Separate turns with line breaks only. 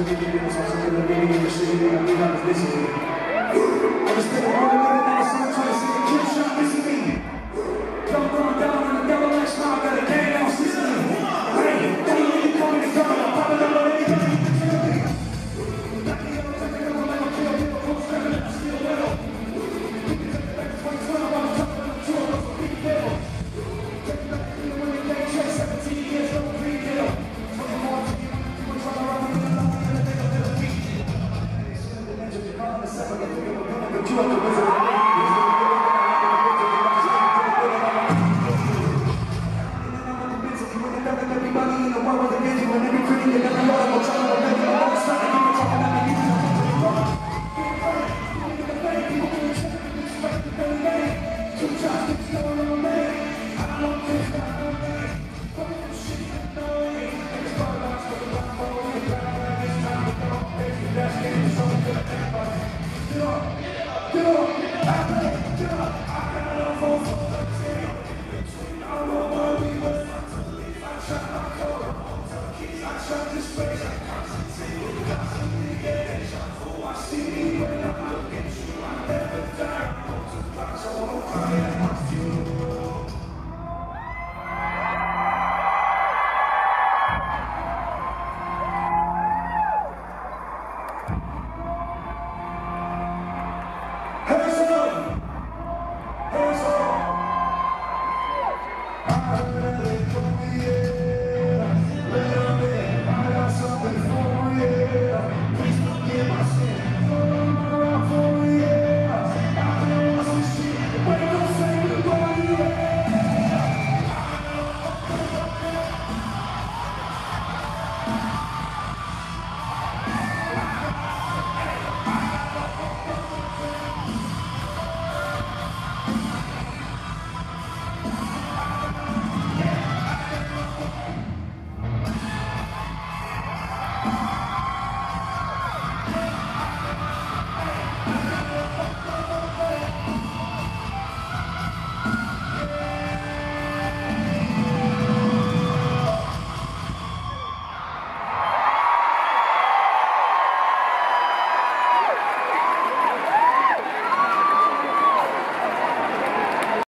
This is it. I money in the world with a vision. When every critic and every mortal will try to